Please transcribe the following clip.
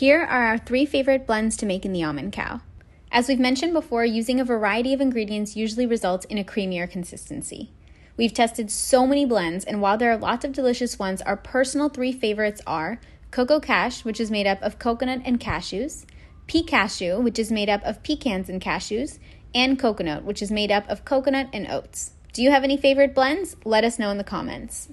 Here are our three favorite blends to make in the Almond Cow. As we've mentioned before, using a variety of ingredients usually results in a creamier consistency. We've tested so many blends, and while there are lots of delicious ones, our personal three favorites are Cocoa Cash, which is made up of coconut and cashews, Pea Cashew, which is made up of pecans and cashews, and Coconut, which is made up of coconut and oats. Do you have any favorite blends? Let us know in the comments.